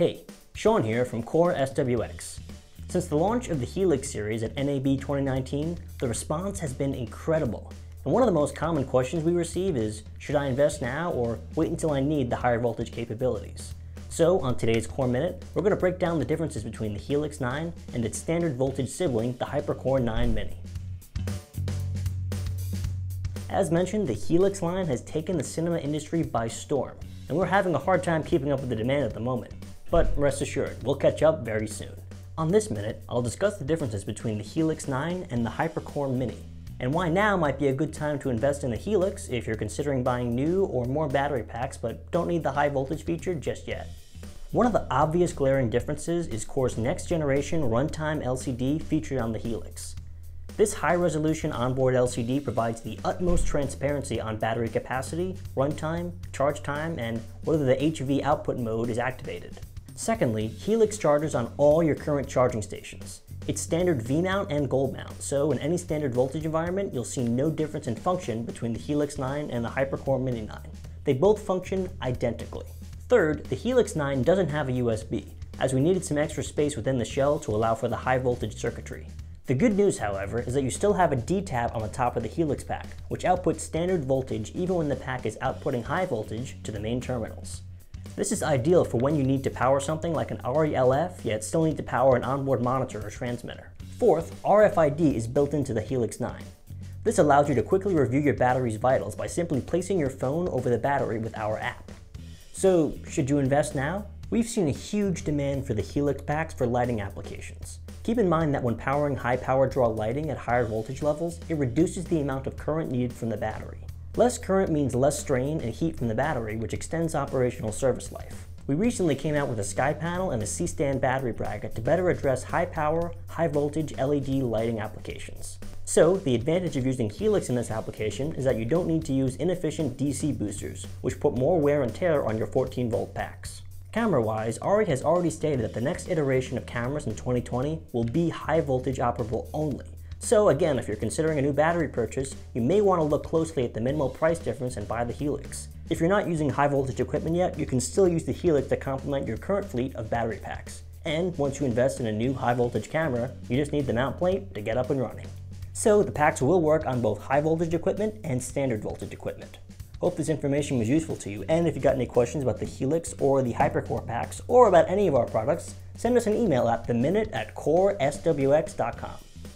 Hey, Sean here from Core SWX. Since the launch of the Helix series at NAB 2019, the response has been incredible. And one of the most common questions we receive is, should I invest now or wait until I need the higher voltage capabilities? So on today's Core Minute, we're going to break down the differences between the Helix 9 and its standard voltage sibling, the HyperCore 9 Mini. As mentioned, the Helix line has taken the cinema industry by storm, and we're having a hard time keeping up with the demand at the moment. But rest assured, we'll catch up very soon. On this minute, I'll discuss the differences between the Helix 9 and the HyperCore Mini, and why now might be a good time to invest in the Helix if you're considering buying new or more battery packs but don't need the high voltage feature just yet. One of the obvious glaring differences is Core's next generation runtime LCD featured on the Helix. This high-resolution onboard LCD provides the utmost transparency on battery capacity, runtime, charge time, and whether the HV output mode is activated. Secondly, Helix chargers on all your current charging stations. It's standard V-mount and gold mount, so in any standard voltage environment, you'll see no difference in function between the Helix 9 and the HyperCore Mini 9. They both function identically. Third, the Helix 9 doesn't have a USB, as we needed some extra space within the shell to allow for the high voltage circuitry. The good news, however, is that you still have a D-tab on the top of the Helix pack, which outputs standard voltage even when the pack is outputting high voltage to the main terminals. This is ideal for when you need to power something like an ARRI-LF, yet still need to power an onboard monitor or transmitter. Fourth, RFID is built into the Helix 9. This allows you to quickly review your battery's vitals by simply placing your phone over the battery with our app. So, should you invest now? We've seen a huge demand for the Helix packs for lighting applications. Keep in mind that when powering high power draw lighting at higher voltage levels, it reduces the amount of current needed from the battery. Less current means less strain and heat from the battery, which extends operational service life. We recently came out with a sky panel and a C-stand battery bracket to better address high power, high voltage LED lighting applications. So, the advantage of using Helix in this application is that you don't need to use inefficient DC boosters, which put more wear and tear on your 14 volt packs. Camera-wise, ARRI has already stated that the next iteration of cameras in 2020 will be high voltage operable only. So again, if you're considering a new battery purchase, you may want to look closely at the minimal price difference and buy the Helix. If you're not using high voltage equipment yet, you can still use the Helix to complement your current fleet of battery packs. And once you invest in a new high voltage camera, you just need the mount plate to get up and running. So the packs will work on both high voltage equipment and standard voltage equipment. Hope this information was useful to you, and if you got any questions about the Helix or the HyperCore packs, or about any of our products, send us an email at theminute at coreswx.com.